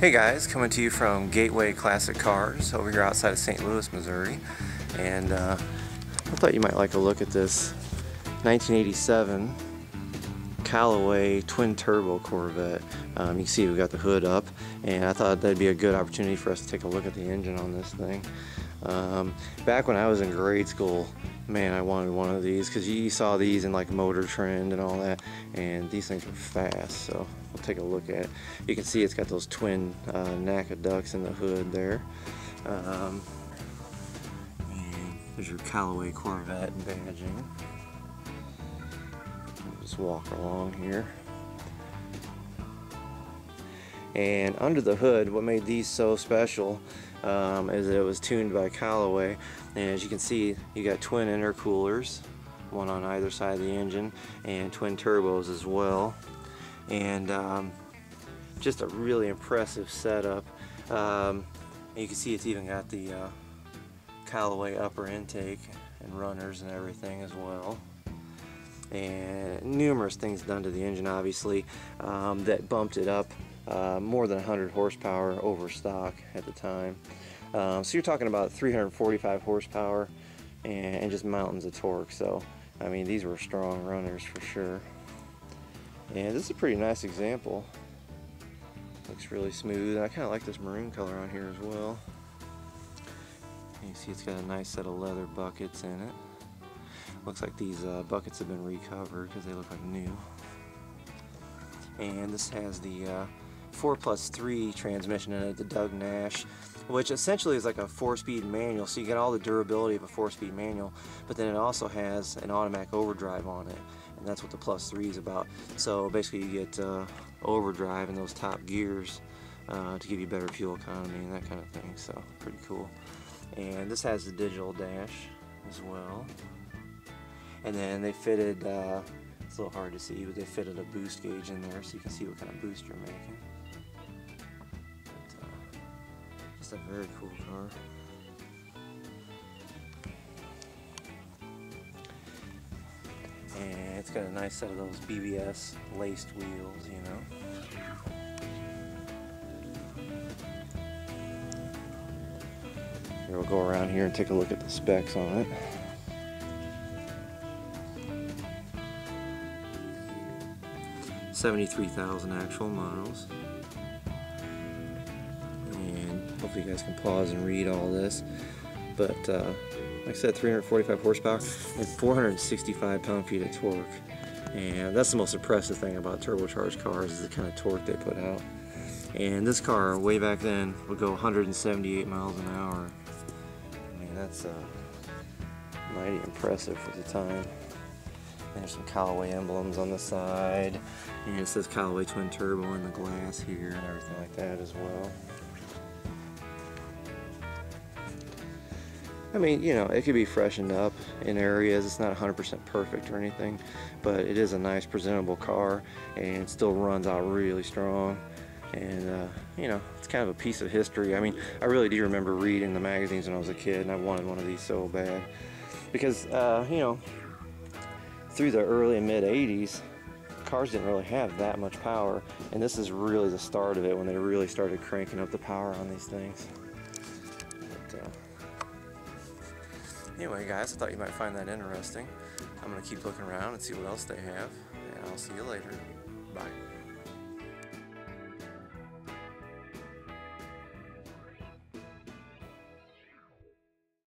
Hey guys, coming to you from Gateway Classic Cars over here outside of St. Louis, Missouri. And uh, I thought you might like a look at this 1987 Callaway twin turbo Corvette. Um, you can see we got the hood up and I thought that'd be a good opportunity for us to take a look at the engine on this thing. Um, back when I was in grade school, man, I wanted one of these because you saw these in like Motor Trend and all that, and these things were fast. So we'll take a look at it. You can see it's got those twin uh, NACA ducts in the hood there. Um, and there's your Callaway Corvette badging. Just walk along here. And under the hood, what made these so special um, is that it was tuned by Callaway. And as you can see, you got twin intercoolers, one on either side of the engine, and twin turbos as well. And um, just a really impressive setup. Um, you can see it's even got the uh, Callaway upper intake and runners and everything as well and numerous things done to the engine obviously um, that bumped it up uh, more than 100 horsepower over stock at the time. Um, so you're talking about 345 horsepower and, and, just mountains of torque. So I mean these were strong runners for sure. And this is a pretty nice example. Looks really smooth. I kind of like this maroon color on here as well. You see it's got a nice set of leather buckets in it. Looks like these uh, buckets have been recovered because they look like new. And this has the uh, 4 plus 3 transmission in it, the Doug Nash, which essentially is like a 4-speed manual. So you get all the durability of a 4-speed manual, but then it also has an automatic overdrive on it. And that's what the plus 3 is about. So basically you get uh, overdrive in those top gears uh, to give you better fuel economy and that kind of thing. So pretty cool. And this has the digital dash as well. And then they fitted, uh, it's a little hard to see, but they fitted a boost gauge in there so you can see what kind of boost you're making. Just a very cool car. And it's got a nice set of those BBS laced wheels, you know. Here we'll go around here and take a look at the specs on it. 73,000 actual miles. Hopefully you guys can pause and read all this. But uh, like I said, 345 horsepower and 465 pound-feet of torque. And that's the most impressive thing about turbocharged cars is the kind of torque they put out. And this car, way back then, would go 178 miles an hour. I mean, that's uh, mighty impressive for the time. There's some Callaway emblems on the side. And it says Callaway Twin Turbo in the glass here and everything like that as well. I mean, you know, it could be freshened up in areas. It's not 100% perfect or anything, but it is a nice, presentable car and still runs out really strong. And, uh, you know, it's kind of a piece of history. I mean, I really do remember reading the magazines when I was a kid and I wanted one of these so bad. Because, uh, you know, through the early and mid 80s, cars didn't really have that much power, and this is really the start of it when they really started cranking up the power on these things. Anyway, guys, I thought you might find that interesting. I'm going to keep looking around and see what else they have, and I'll see you later. Bye.